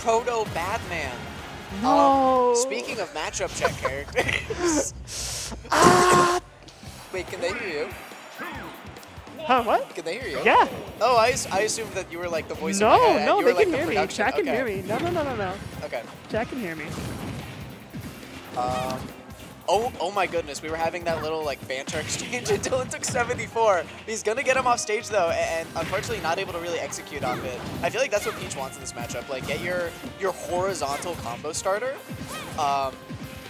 Proto Badman. No. Um, speaking of matchup check characters. ah. Wait, can they hear you? Huh, what? Can they hear you? Yeah. Oh, I, I assumed that you were like the voice of No, my no, you they were, like, can the hear me. production. Chat can okay. hear me. No, no, no, no, no. Okay. Jack can hear me. Um, oh, oh my goodness, we were having that little like banter exchange and Dylan took 74. He's gonna get him off stage though, and unfortunately not able to really execute off it. I feel like that's what Peach wants in this matchup, like get your your horizontal combo starter, um,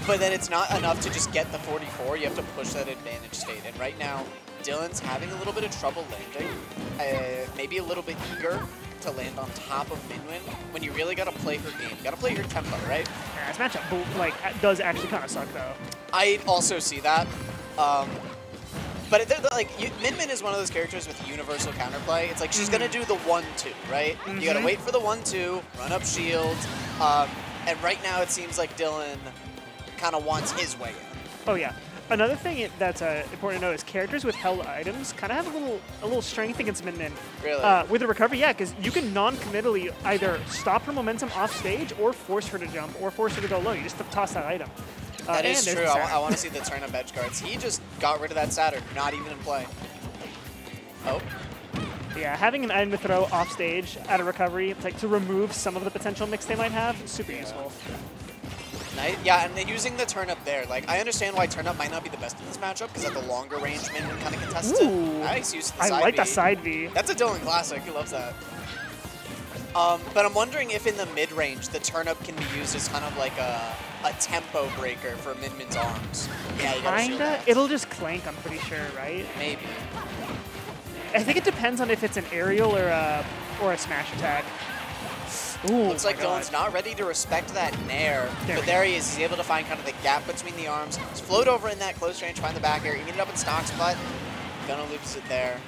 but then it's not enough to just get the 44. You have to push that advantage state, and right now Dylan's having a little bit of trouble landing, uh, maybe a little bit eager to land on top of Min Min when you really gotta play her game. Gotta play her tempo, right? Yeah, this matchup like does actually kind of suck though. I also see that. Um, but it, like you, Min Min is one of those characters with universal counterplay. It's like she's gonna do the one-two, right? You gotta Mhm. wait for the one-two, run up shields, um, and right now it seems like Dylan kind of wants his way in. Oh yeah. Another thing that's uh, important to know is characters with held items kind of have a little a little strength against Min Min. Really? Uh, with the recovery, yeah, because you can non-committally either stop her momentum off stage or force her to jump or force her to go low. You just toss that item. Uh, that is true. the I, want to see the turnip edge guards. He just got rid of that Saturn, not even in play. Oh, Yeah, having an item to throw off stage at a recovery, like to remove some of the potential mix they might have, super useful. Nice. Yeah, and using the turnip there. Like, I understand why turnip might not be the best in this matchup because at the longer range, Min Min kind of contests Ooh. it. Nice use I side like that side B. That's a Dylan classic. He loves that. Um, but I'm wondering if in the mid range, the turnip can be used as kind of like a, a tempo breaker for Min Min's arms. Yeah, Kinda. It'll just clank, I'm pretty sure, right? Maybe. I think it depends on if it's an aerial or a or a smash attack. Ooh, Looks like. Dylan's not ready to respect that nair, There but there he is. He's able to find kind of the gap between the arms. Just float over in that close range, find the back air, even it up in Stock's spot. Gonna lose it there.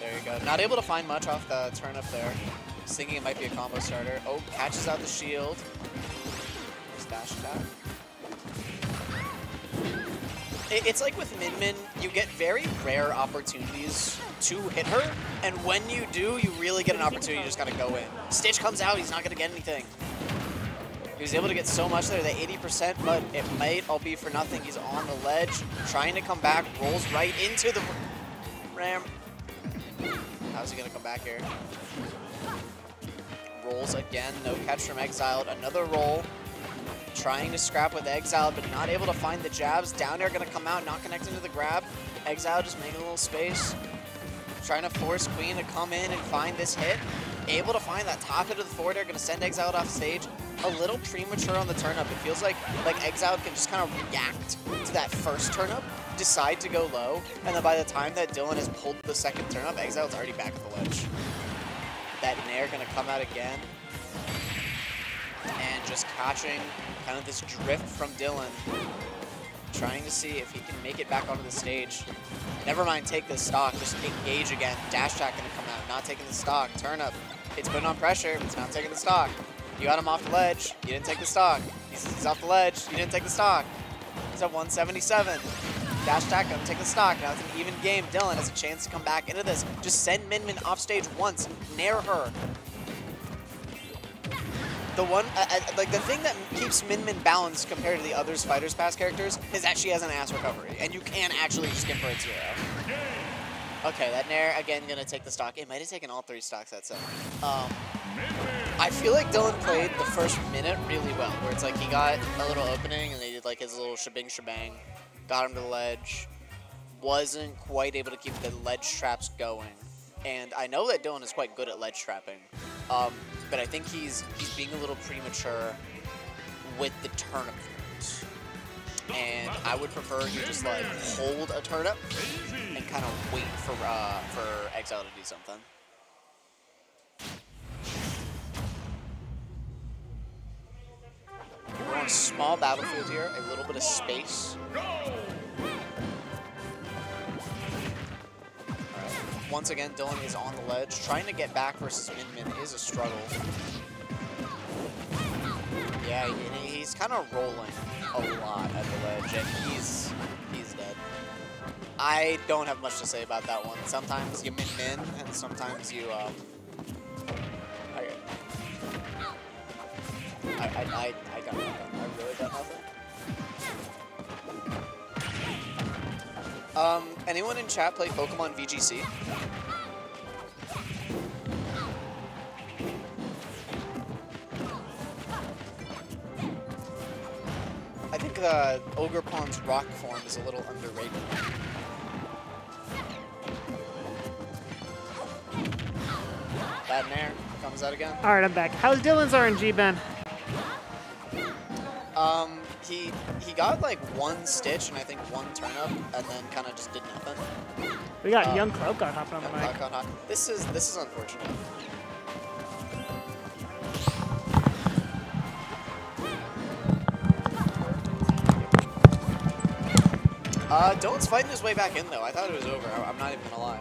There you go. Not able to find much off the turnip there. Just thinking it might be a combo starter. Oh, catches out the shield. Dash attack. It- It's like with Min Min, you get very rare opportunities to hit her, and when you do, you really get an opportunity to just of go in. Stitch comes out, he's not to get anything. He was able to get so much there, that 80%, but it might all be for nothing. He's on the ledge, trying to come back, rolls right into the ram. How's he to come back here? Rolls again, no catch from Exiled. Another roll. Trying to scrap with Exile, but not able to find the jabs. Down air going to come out, not connecting to the grab. Exile just making a little space. Trying to force Queen to come in and find this hit. Able to find that top hit of the forward air, going to send Exile off stage. A little premature on the turnip. It feels like like Exile can just kind of react to that first turnip, decide to go low, and then by the time that Dylan has pulled the second turnip, Exiled's already back at the ledge. That Nair going to come out again. And just catching kind of this drift from Dylan. Trying to see if he can make it back onto the stage. Never mind, take the stock. Just engage again. Dash attack to come out. Not taking the stock. Turnip. It's putting on pressure. It's not taking the stock. You got him off the ledge. You didn't take the stock. He's, he's off the ledge. You didn't take the stock. He's at 177. Dash attack, up, take the stock. Now it's an even game. Dylan has a chance to come back into this. Just send Min Min off stage once. Nair her. The one, uh, uh, like the thing that keeps Min Min balanced compared to the other Fighters Pass characters is that she has an ass recovery, and you can actually just skip her at zero. Okay, that Nair, again, gonna take the stock. It might have taken all three stocks that set. Um, I feel like Dylan played the first minute really well, where it's like he got a little opening and they did like his little shebang shebang, got him to the ledge, wasn't quite able to keep the ledge traps going. And I know that Dylan is quite good at ledge trapping, um, but I think he's he's being a little premature with the turnip. And I would prefer he just like hold a turnip and kind of wait for uh, for Exile to do something. We're on a small battlefield here, a little bit of space. Once again, Dylan is on the ledge. Trying to get back versus Min Min is a struggle. Yeah, he- he's kind of rolling a lot at the ledge, and he's he's dead. I, don't have much to say about that one. Sometimes you min min, and sometimes you. Um, I, I, I, I, I got nothing. I really got nothing. Um, anyone in chat play Pokemon VGC? I think uh, Ogerpon's rock form is a little underrated. Bad Nair comes out again. All right, I'm back. How's Dylan's RNG been? Um, he he got like one stitch and I think one turnip, and then kind of just did nothing. We got Uh, young Croak on hopping on the mic. This is this is unfortunate. Uh, Dylan's fighting his way back in though. I thought it was over. I- I'm not even gonna lie.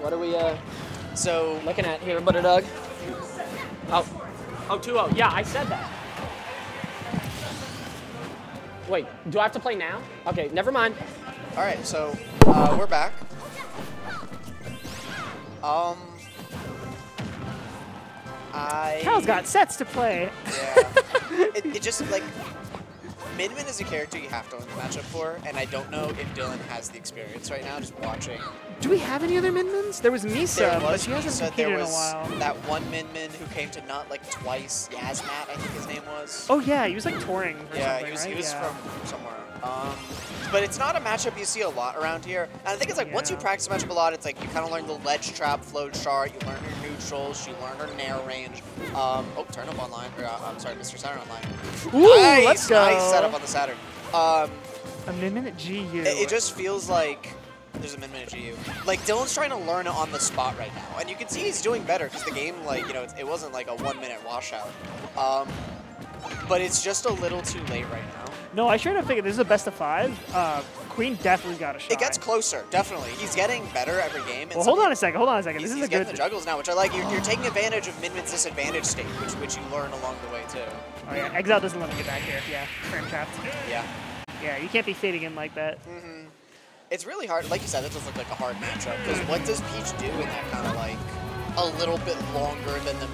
What are we uh, So looking at here, Butter Dog? Oh, oh, 2-0. Yeah, I said that. Wait, do I have to play now? Okay, never mind. All right, so uh, we're back. Um, I. Cal's got sets to play. Yeah. it, it just like Min Min is a character you have to learn the matchup for, and I don't know if Dylan has the experience right now. Just watching. Do we have any other Min-Mins? There was Misa, There but was she hasn't Misa, there in a while. that one Min Min who came to Nut like twice. Yasmat, I think his name was. Oh yeah, he was like touring or Yeah, he was, right? he was yeah. from somewhere. Um, but it's not a matchup you see a lot around here. And I think it's like once you practice a matchup a lot, it's like you kind of learn the ledge trap, float chart, you learn her neutrals, you learn her narrow range. Um, oh, turnip online. Or, uh, I'm sorry, Mr. Saturn online. Ooh, nice, let's go. nice setup on the Saturn. Um, A Min-Min at GU. it, it just feels like there's a min minute GU. Like Dylan's trying to learn it on the spot right now, and you can see he's doing better because the game, like you know, it, it wasn't like a one minute washout. Um, but it's just a little too late right now. No, I straight up figured this is a best of five. Uh, Queen definitely got a shot. It gets closer, definitely. He's getting better every game. Well, hold on a second. Hold on a second. This is he's a getting good. the juggles now, which I like. You're, you're taking advantage of Min Min's disadvantage state, which which you learn along the way too. Oh yeah, Exile doesn't let me get back here. Yeah, frame trapped. Yeah. Yeah, you can't be fading him like that. hmm It's really hard. Like you said, that does look like a hard matchup. Because what does Peach do in that kind of like a little bit longer than the